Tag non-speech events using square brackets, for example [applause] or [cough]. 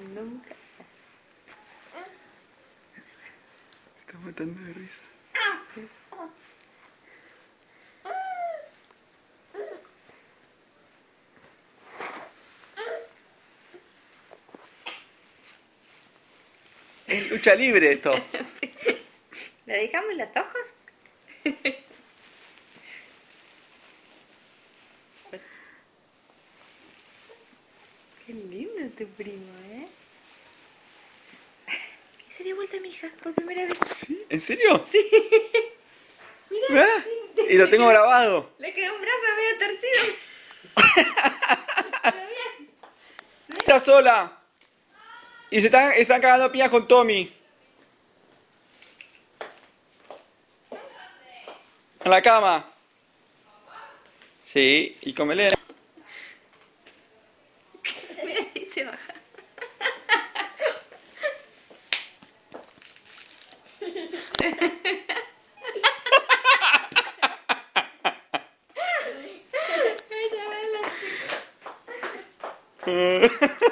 nunca. Está matando de risa. Es lucha libre esto. [laughs] ¿Le dedicamos la toja? [laughs] Qué lindo tu primo, ¿eh? [laughs] Y se dio vuelta mi hija por primera vez. ¿Sí? ¿En serio? Sí. [laughs] Mira. Y lo tengo grabado. le quedó un brazo medio torcido. [laughs] Está sola. Y se están, están cagando piñas con Tommy. En la cama. Sí, y con Melena. てのが Mm-hmm.